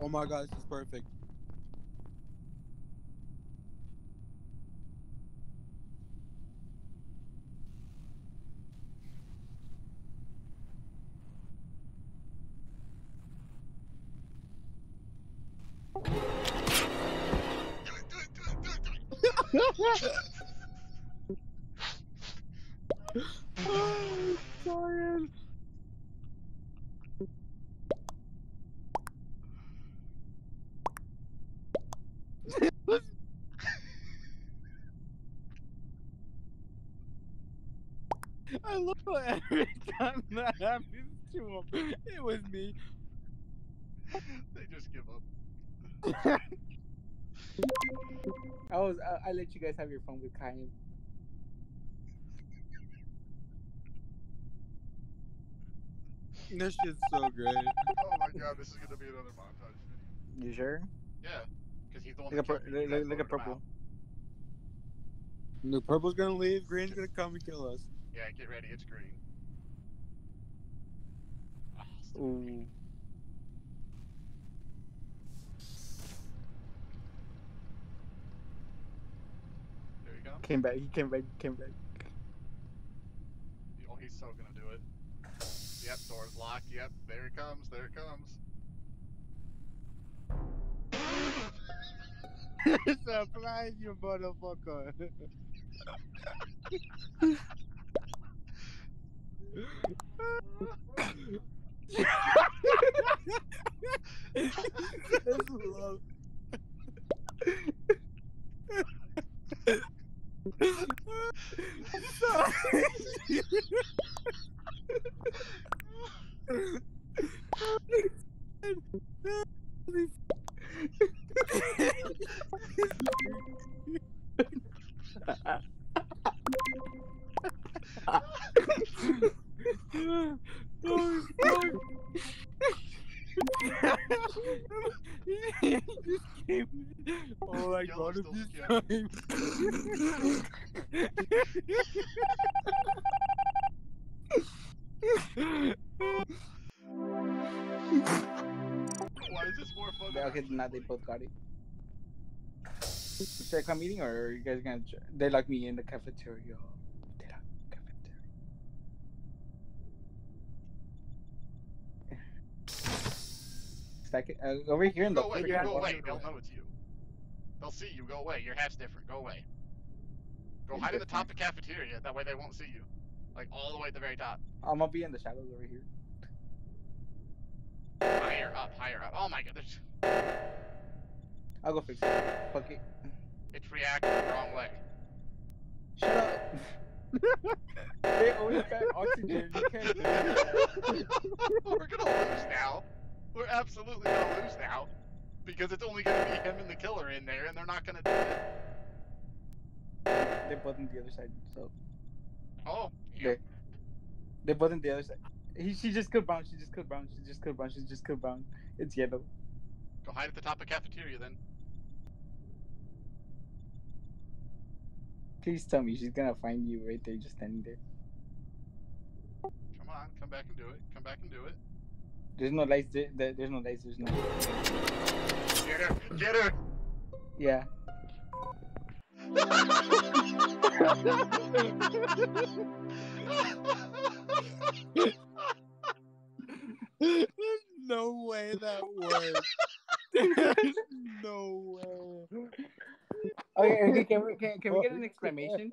Oh my god, this is perfect. Oh, sorry. I love every time that happens to him, it was me. they just give up. I was I, I let you guys have your fun with Cyan. This shit's so great. Oh my god, this is gonna be another montage video. You sure? Yeah, because he's the one Look at that pur- look, look, look at purple. out. The purple's gonna leave, green's gonna come and kill us. Yeah, get ready, it's green. Ah, Stupid Ooh. There you go. Came back. He came back. Came back. Oh, he's so gonna do it. Yep, door's locked. Yep, there it comes. There it comes. Surprise you, motherfucker. That's love. oh, fuck. He just came in. Oh my Yellow god, if still. Why is this more fun? okay, now they both got it. Should I come meeting or are you guys gonna? They locked me in the cafeteria. They locked cafeteria. It uh, over here in the. Go away, go away. They'll know it's you. They'll see you. Go away. Your hat's different. Go away. Go hide in the top of the cafeteria. That way they won't see you. Like all the way at the very top. I'm gonna be in the shadows over here. Higher up, higher up. Oh my god, there's, I'll go fix it. Fuck it. it's reacting the wrong way. Shut up. they always got oxygen. You can't do. absolutely gonna lose now. Because it's only gonna be him and the killer in there, and they're not gonna do it. They're both on the other side, so Oh, they they're both on the other side. He, she just killed Brown. She just killed Brown. She just killed Brown. She just killed Brown. It's yellow. go hide at the top of the cafeteria then. Please tell me she's gonna find you right there, just standing there. Come on, come back and do it. Come back and do it. There's no lights. There, there- there's no lights. There's no. Get her! Get her! Yeah. There's no way that works. There's no way. Okay. okay can we can, can we get an exclamation?